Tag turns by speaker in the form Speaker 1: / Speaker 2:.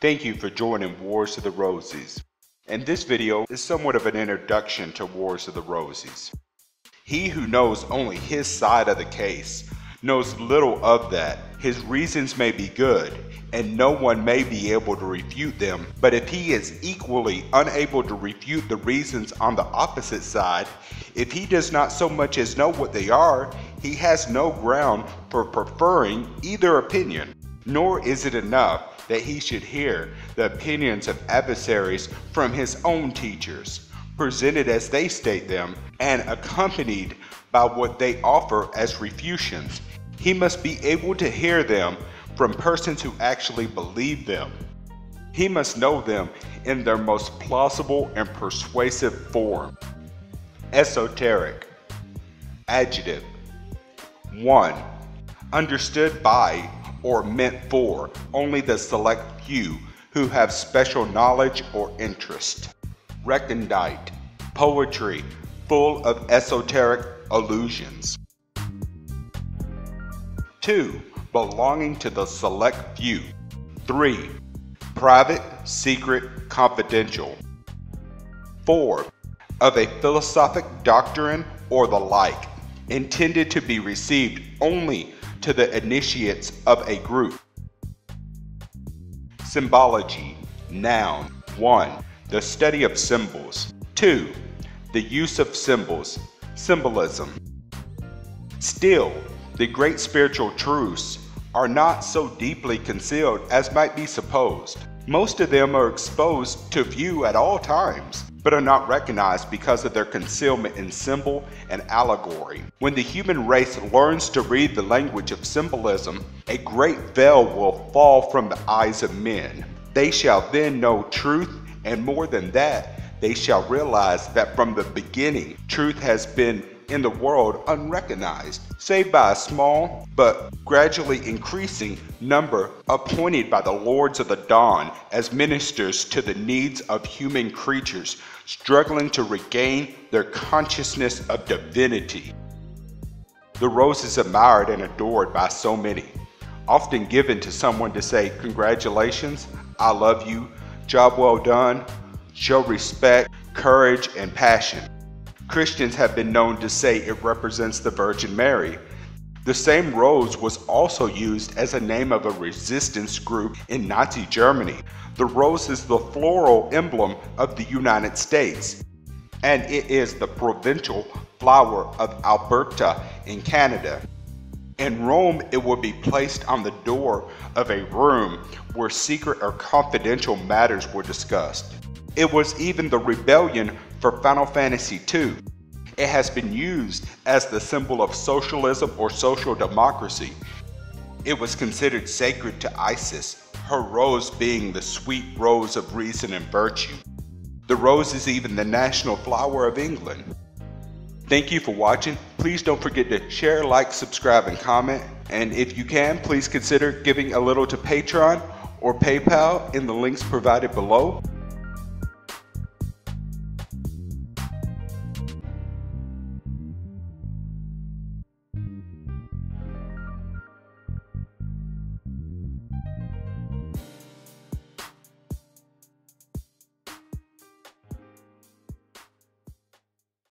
Speaker 1: Thank you for joining Wars of the Roses. And this video is somewhat of an introduction to Wars of the Roses. He who knows only his side of the case knows little of that. His reasons may be good, and no one may be able to refute them, but if he is equally unable to refute the reasons on the opposite side, if he does not so much as know what they are, he has no ground for preferring either opinion. Nor is it enough that he should hear the opinions of adversaries from his own teachers, presented as they state them, and accompanied by what they offer as refutions. He must be able to hear them from persons who actually believe them. He must know them in their most plausible and persuasive form. Esoteric. Adjective. 1. Understood by or meant for only the select few who have special knowledge or interest. Recondite. Poetry full of esoteric allusions. 2 belonging to the select few. 3. Private, secret, confidential. 4. Of a philosophic doctrine or the like, intended to be received only to the initiates of a group. Symbology, noun. 1. The study of symbols. 2. The use of symbols, symbolism. Still, the great spiritual truths are not so deeply concealed as might be supposed. Most of them are exposed to view at all times, but are not recognized because of their concealment in symbol and allegory. When the human race learns to read the language of symbolism, a great veil will fall from the eyes of men. They shall then know truth, and more than that, they shall realize that from the beginning, truth has been in the world unrecognized, save by a small but gradually increasing number appointed by the lords of the dawn as ministers to the needs of human creatures struggling to regain their consciousness of divinity. The rose is admired and adored by so many, often given to someone to say, Congratulations, I love you, job well done, show respect, courage, and passion. Christians have been known to say it represents the Virgin Mary. The same rose was also used as a name of a resistance group in Nazi Germany. The rose is the floral emblem of the United States, and it is the provincial flower of Alberta in Canada. In Rome, it would be placed on the door of a room where secret or confidential matters were discussed. It was even the rebellion for Final Fantasy II. It has been used as the symbol of socialism or social democracy. It was considered sacred to Isis, her rose being the sweet rose of reason and virtue. The rose is even the national flower of England. Thank you for watching. Please don't forget to share, like, subscribe, and comment. And if you can, please consider giving a little to Patreon or PayPal in the links provided below.